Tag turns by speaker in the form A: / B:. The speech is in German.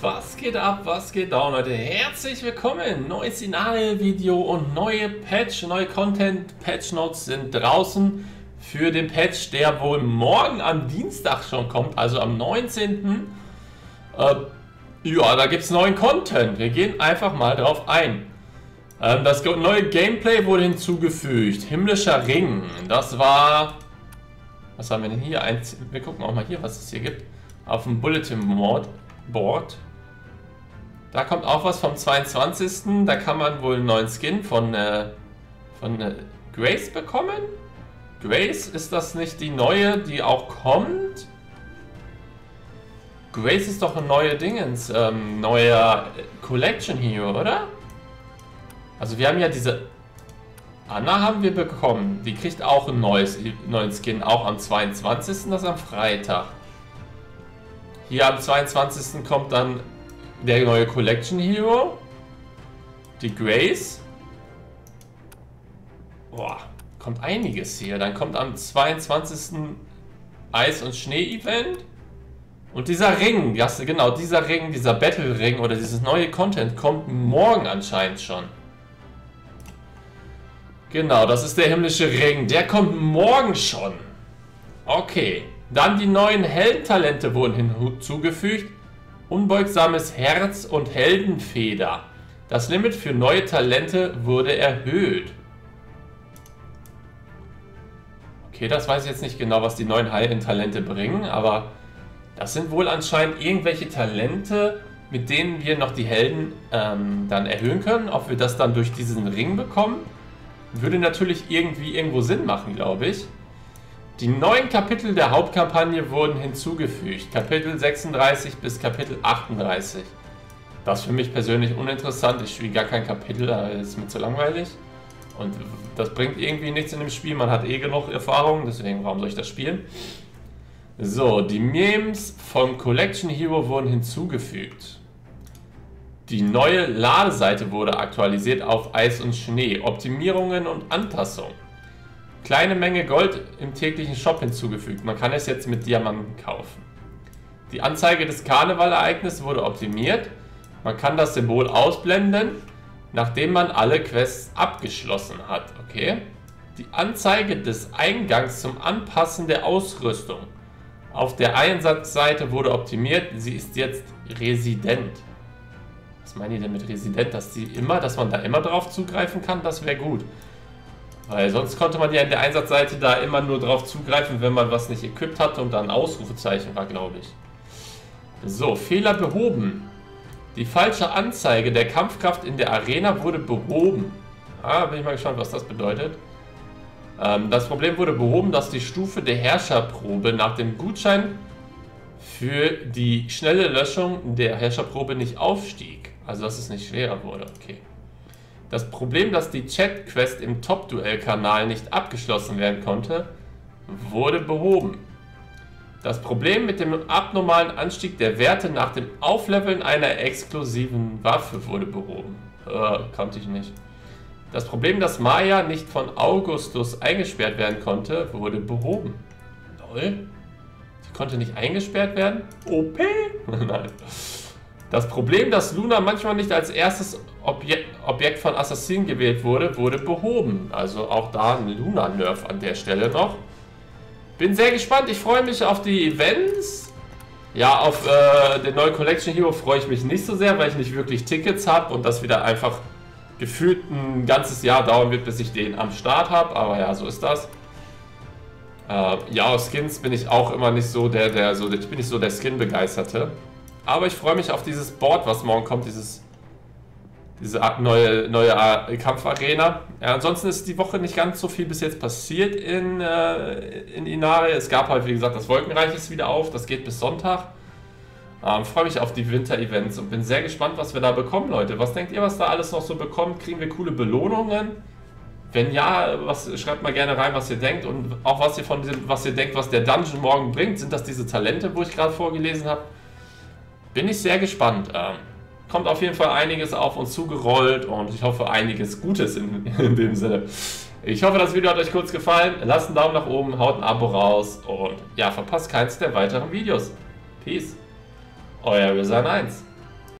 A: Was geht ab, was geht down, Leute? Herzlich willkommen! Neues Szenario-Video und neue Patch, neue Content. Patch Notes sind draußen für den Patch, der wohl morgen am Dienstag schon kommt, also am 19. Äh, ja, da gibt es neuen Content. Wir gehen einfach mal drauf ein. Ähm, das neue Gameplay wurde hinzugefügt. Himmlischer Ring. Das war... Was haben wir denn hier? wir gucken auch mal hier, was es hier gibt. Auf dem Bulletin Board. Board. Da kommt auch was vom 22. Da kann man wohl einen neuen Skin von, äh, von äh, Grace bekommen. Grace, ist das nicht die neue, die auch kommt? Grace ist doch ein neuer Dingens, ähm, neuer Collection Hero, oder? Also wir haben ja diese... Anna haben wir bekommen. Die kriegt auch ein neues, neuen Skin, auch am 22. Das ist am Freitag. Hier am 22. kommt dann der neue Collection Hero. Die Grace. Boah, kommt einiges hier. Dann kommt am 22. Eis- und Schnee-Event. Und dieser Ring, ja, genau, dieser Ring, dieser Battle-Ring oder dieses neue Content kommt morgen anscheinend schon. Genau, das ist der himmlische Ring. Der kommt morgen schon. Okay. Dann die neuen Heldentalente wurden hinzugefügt. Unbeugsames Herz und Heldenfeder. Das Limit für neue Talente wurde erhöht. Okay, das weiß ich jetzt nicht genau, was die neuen Heldentalente bringen, aber das sind wohl anscheinend irgendwelche Talente, mit denen wir noch die Helden ähm, dann erhöhen können. Ob wir das dann durch diesen Ring bekommen, würde natürlich irgendwie irgendwo Sinn machen, glaube ich. Die neuen Kapitel der Hauptkampagne wurden hinzugefügt. Kapitel 36 bis Kapitel 38. Das ist für mich persönlich uninteressant. Ich spiele gar kein Kapitel, da ist mir zu langweilig. Und das bringt irgendwie nichts in dem Spiel. Man hat eh genug Erfahrung, deswegen warum soll ich das spielen? So, die Memes vom Collection Hero wurden hinzugefügt. Die neue Ladeseite wurde aktualisiert auf Eis und Schnee. Optimierungen und Anpassungen. Kleine Menge Gold im täglichen Shop hinzugefügt. Man kann es jetzt mit Diamanten kaufen. Die Anzeige des Karnevalereignisses wurde optimiert. Man kann das Symbol ausblenden, nachdem man alle Quests abgeschlossen hat. Okay. Die Anzeige des Eingangs zum Anpassen der Ausrüstung. Auf der Einsatzseite wurde optimiert. Sie ist jetzt resident. Was meine ich denn mit resident? Dass die immer, dass man da immer drauf zugreifen kann? Das wäre gut. Weil sonst konnte man ja in der Einsatzseite da immer nur drauf zugreifen, wenn man was nicht equipped hatte und dann Ausrufezeichen war, glaube ich. So, Fehler behoben. Die falsche Anzeige der Kampfkraft in der Arena wurde behoben. Ah, bin ich mal gespannt, was das bedeutet. Ähm, das Problem wurde behoben, dass die Stufe der Herrscherprobe nach dem Gutschein für die schnelle Löschung der Herrscherprobe nicht aufstieg. Also, dass es nicht schwerer wurde. Okay. Das Problem, dass die Chat-Quest im Top-Duell-Kanal nicht abgeschlossen werden konnte, wurde behoben. Das Problem mit dem abnormalen Anstieg der Werte nach dem Aufleveln einer exklusiven Waffe wurde behoben. Äh, konnte ich nicht. Das Problem, dass Maya nicht von Augustus eingesperrt werden konnte, wurde behoben. Lol. Sie konnte nicht eingesperrt werden? OP? Nein. Das Problem, dass Luna manchmal nicht als erstes Objekt, Objekt von Assassin gewählt wurde, wurde behoben. Also auch da ein Luna-Nerf an der Stelle noch. Bin sehr gespannt. Ich freue mich auf die Events. Ja, auf äh, den neuen Collection Hero freue ich mich nicht so sehr, weil ich nicht wirklich Tickets habe und das wieder einfach gefühlt ein ganzes Jahr dauern wird, bis ich den am Start habe. Aber ja, so ist das. Äh, ja, auf Skins bin ich auch immer nicht so der, der so, ich bin nicht so der Skin-Begeisterte. Aber ich freue mich auf dieses Board, was morgen kommt, dieses diese neue, neue Kampfarena. Ja, ansonsten ist die Woche nicht ganz so viel bis jetzt passiert in, äh, in Inari. Es gab halt, wie gesagt, das Wolkenreich ist wieder auf. Das geht bis Sonntag. Ähm, freue mich auf die Winter-Events und bin sehr gespannt, was wir da bekommen, Leute. Was denkt ihr, was da alles noch so bekommt? Kriegen wir coole Belohnungen? Wenn ja, was, schreibt mal gerne rein, was ihr denkt und auch was ihr von diesem, was ihr denkt, was der Dungeon morgen bringt. Sind das diese Talente, wo ich gerade vorgelesen habe? Bin ich sehr gespannt. Ähm, kommt auf jeden Fall einiges auf uns zugerollt und ich hoffe einiges Gutes in, in dem Sinne. Ich hoffe, das Video hat euch kurz gefallen. Lasst einen Daumen nach oben, haut ein Abo raus und ja, verpasst keins der weiteren Videos. Peace. Euer Resign 1.